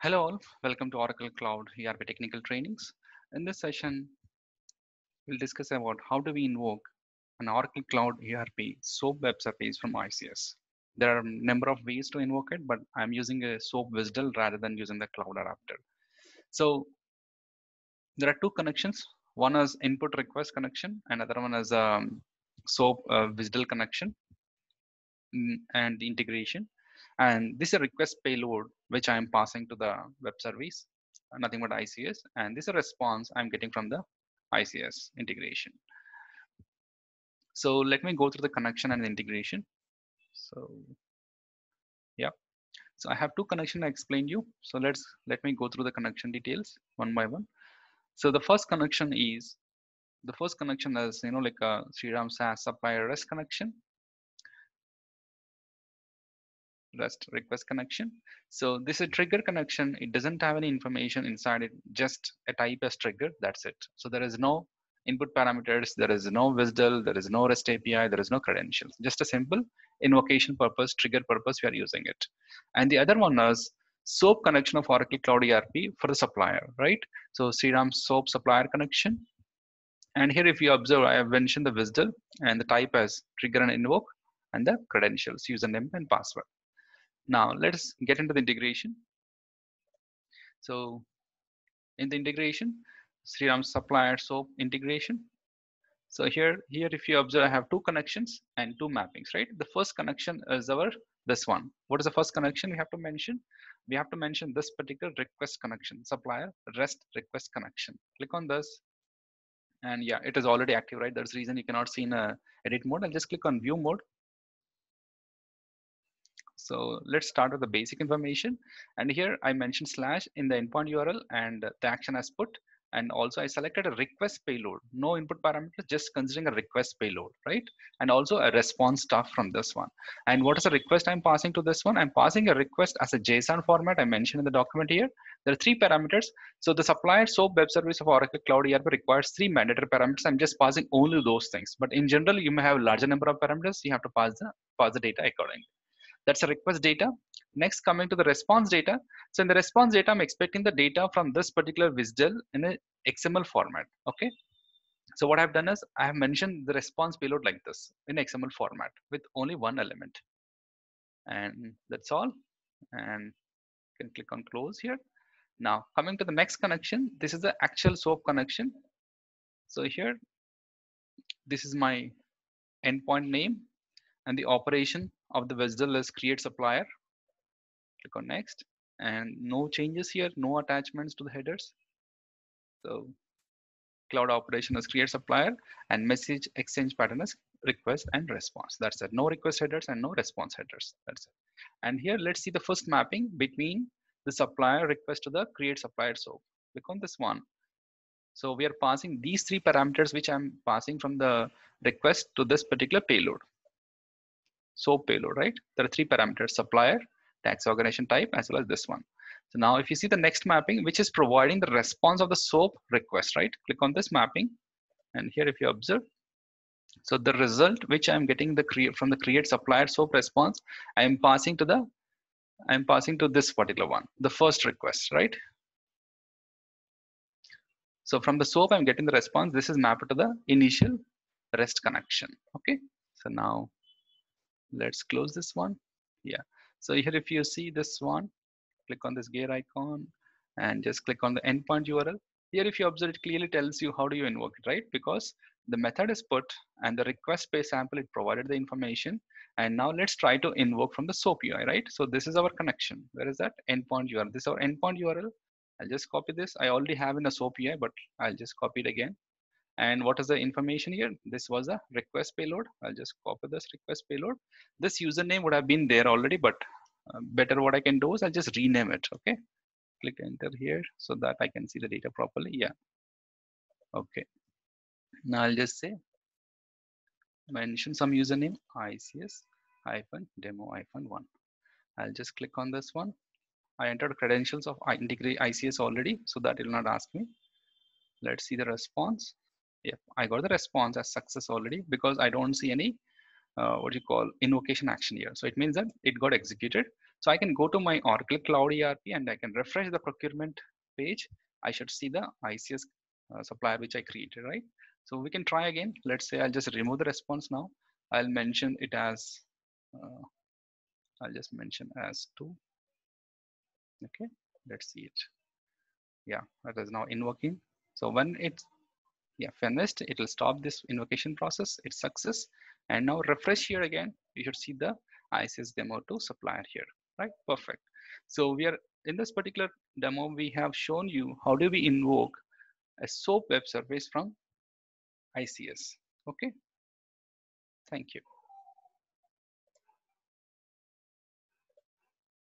Hello all, welcome to Oracle Cloud ERP Technical Trainings. In this session, we'll discuss about how do we invoke an Oracle Cloud ERP SOAP web service from ICS. There are a number of ways to invoke it, but I'm using a SOAP WSDL rather than using the Cloud Adapter. So there are two connections. One is input request connection, another one is um, SOAP uh, WSDL connection mm, and the integration and this is a request payload which I'm passing to the web service, nothing but ICS, and this is a response I'm getting from the ICS integration. So let me go through the connection and the integration. So yeah, so I have two connection I explained you. So let's let me go through the connection details one by one. So the first connection is the first connection is you know like a Sriram SaaS supplier REST connection REST request connection. So this is a hmm. trigger connection. It doesn't have any information inside it, just a type as trigger. That's it. So there is no input parameters. There is no WSDL. There is no REST API. There is no credentials. Just a simple invocation purpose, trigger purpose. We are using it. And the other one is SOAP connection of Oracle Cloud ERP for the supplier, right? So Sriram SOAP supplier connection. And here, if you observe, I have mentioned the WSDL and the type as trigger and invoke and the credentials, username and password. Now let's get into the integration. So in the integration, Sriram supplier SOAP integration. So here, here if you observe, I have two connections and two mappings, right? The first connection is our this one. What is the first connection we have to mention? We have to mention this particular request connection, supplier REST request connection. Click on this. And yeah, it is already active, right? That's the reason you cannot see in a edit mode. I'll just click on view mode so let's start with the basic information. And here I mentioned slash in the endpoint URL and the action as put. And also I selected a request payload, no input parameters, just considering a request payload, right? And also a response stuff from this one. And what is the request I'm passing to this one? I'm passing a request as a JSON format I mentioned in the document here. There are three parameters. So the supplier SOAP web service of Oracle Cloud ERP requires three mandatory parameters. I'm just passing only those things. But in general, you may have a larger number of parameters. You have to pass the, pass the data accordingly. That's a request data. Next, coming to the response data. So in the response data, I'm expecting the data from this particular WSDL in a XML format. Okay. So what I've done is I have mentioned the response payload like this in XML format with only one element. And that's all. And you can click on close here. Now coming to the next connection, this is the actual SOAP connection. So here, this is my endpoint name and the operation of the WSDL is create supplier. Click on next and no changes here, no attachments to the headers. So cloud operation is create supplier and message exchange pattern is request and response. That's it. No request headers and no response headers. That's it. And here let's see the first mapping between the supplier request to the create supplier SOAP. Click on this one. So we are passing these three parameters which I'm passing from the request to this particular payload. SOAP payload, right? There are three parameters, supplier, tax organization type, as well as this one. So now if you see the next mapping, which is providing the response of the SOAP request, right? Click on this mapping. And here, if you observe, so the result which I'm getting the create from the create supplier SOAP response, I am passing to the, I'm passing to this particular one, the first request, right? So from the SOAP, I'm getting the response. This is mapped to the initial REST connection. Okay. So now let's close this one. Yeah. So here if you see this one click on this gear icon and just click on the endpoint url here if you observe it clearly tells you how do you invoke it right? Because the method is put and the request pay sample it provided the information. And now let's try to invoke from the soap ui right? So this is our connection. Where is that? Endpoint url this is our endpoint url i'll just copy this. I already have in a soap ui but i'll just copy it again and what is the information here? This was a request payload. I'll just copy this request payload. This username would have been there already, but uh, better what I can do is I'll just rename it. Okay. Click enter here so that I can see the data properly. Yeah. Okay. Now I'll just say mention some username ICS hyphen demo hyphen one. I'll just click on this one. I entered credentials of degree ICS already, so that it will not ask me. Let's see the response yeah i got the response as success already because i don't see any uh, what you call invocation action here so it means that it got executed So I can go to my Oracle Cloud ERP and I can refresh the procurement page. I should see the ICS uh, supplier which I created, right? So we can try again. Let's say I'll just remove the response now. I'll mention it as, uh, I'll just mention as two. Okay, let's see it. Yeah, that is now invoking. So when it's yeah finished, it will stop this invocation process. It's success. And now refresh here again. You should see the ICS demo to supplier here, right? Perfect. So we are in this particular demo, we have shown you how do we invoke a SOAP web service from ICS. Okay. Thank you.